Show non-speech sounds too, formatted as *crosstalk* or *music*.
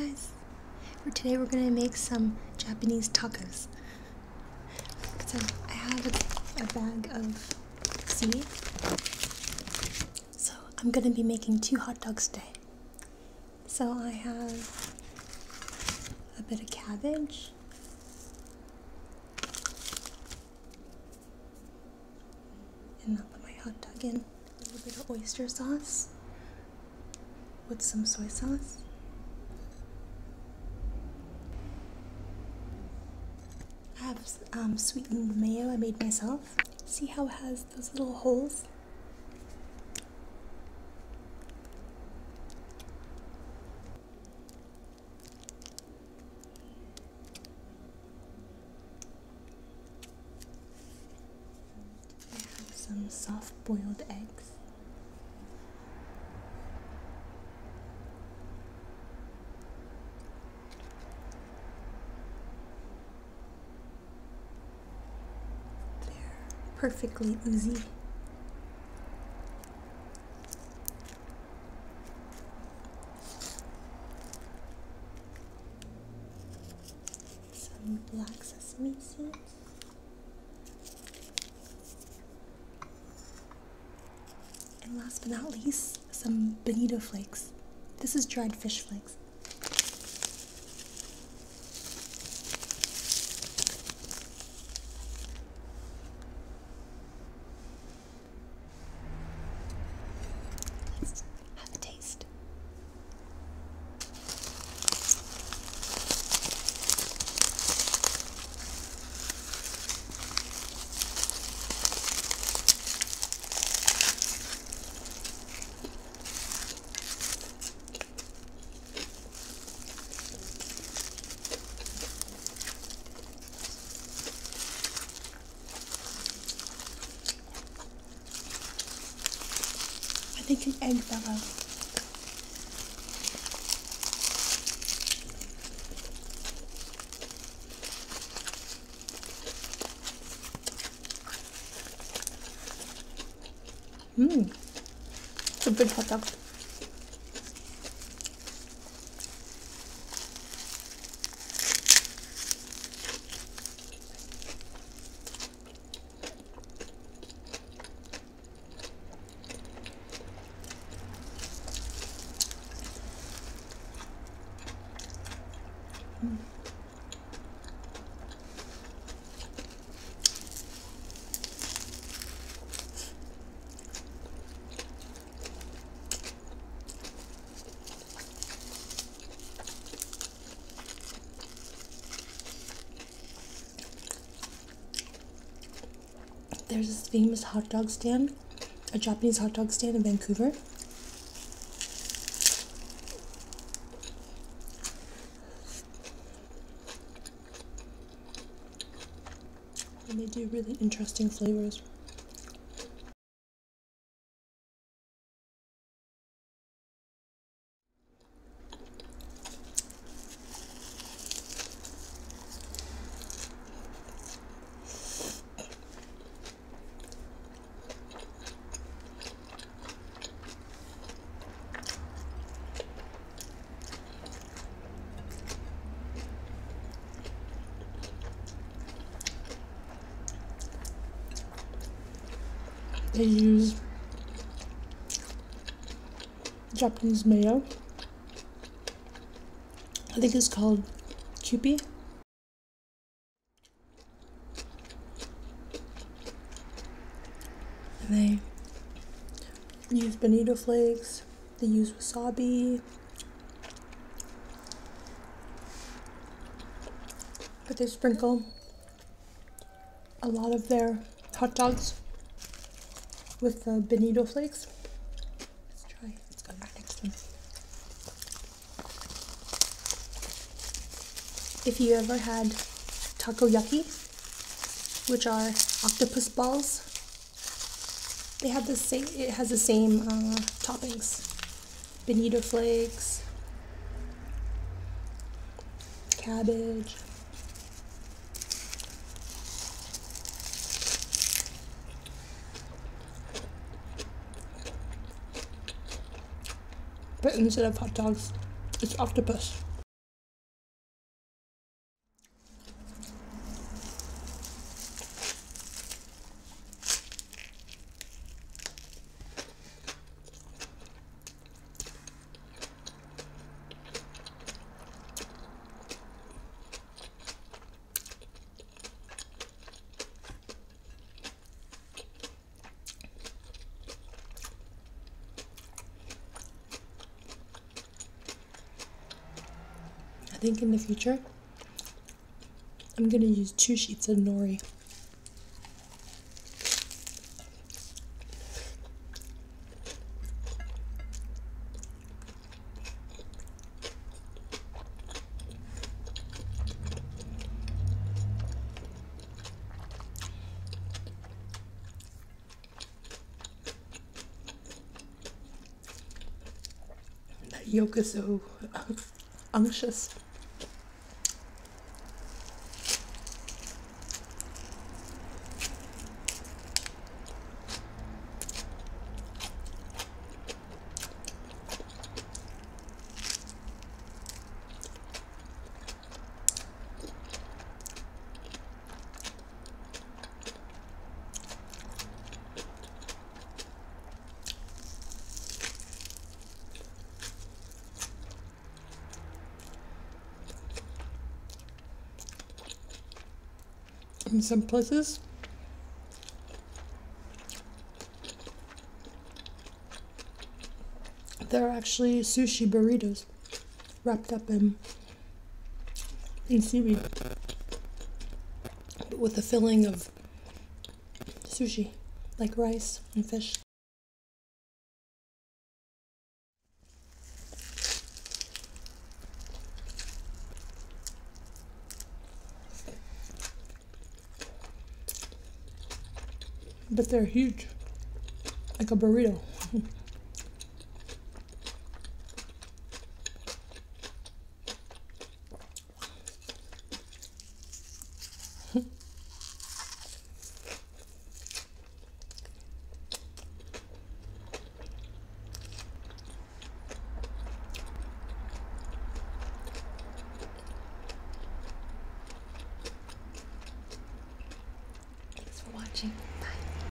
guys. For today we're gonna make some Japanese tacos. So I have a, a bag of seaweed. So I'm gonna be making two hot dogs today. So I have a bit of cabbage. And I'll put my hot dog in. A little bit of oyster sauce with some soy sauce. I have um, sweetened mayo I made myself. See how it has those little holes? I have some soft boiled eggs. Perfectly oozy. Some black sesame seeds. And last but not least, some bonito flakes. This is dried fish flakes. richtig einfacher. Hm. Ich bin Hotdog. There's this famous hot dog stand, a Japanese hot dog stand in Vancouver. And they do really interesting flavors. They use Japanese mayo. I think it's called. And they use bonito flakes. They use wasabi. But they sprinkle a lot of their hot dogs with the bonito flakes. Let's try. Let's go to our next one. If you ever had takoyaki, which are octopus balls, they have the same. It has the same uh, toppings: bonito flakes, cabbage. Instead of hot dogs, it's octopus. Think in the future, I'm gonna use two sheets of nori. That yolk is so *laughs* unctuous. In some places, they're actually sushi burritos wrapped up in, in seaweed, but with a filling of sushi, like rice and fish. But they're huge, like a burrito. Thanks for watching.